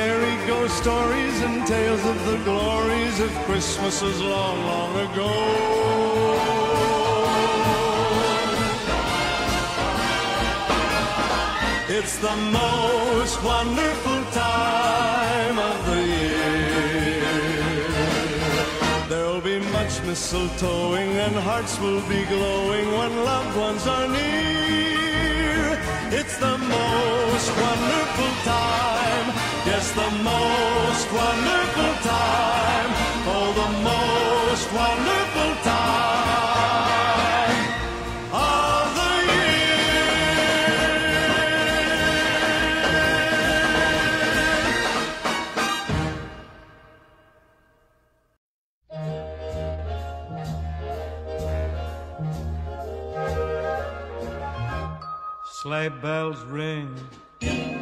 scary ghost stories and tales of the glories of Christmases long, long ago. It's the most wonderful time of the year. There'll be much mistletoeing and hearts will be glowing when loved ones are near. It's the most wonderful time. Yes, the most wonderful time. Oh, the most wonderful time of the year. Sleigh bells ring.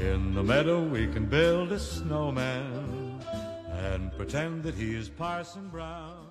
In the meadow we can build a snowman and pretend that he is Parson Brown.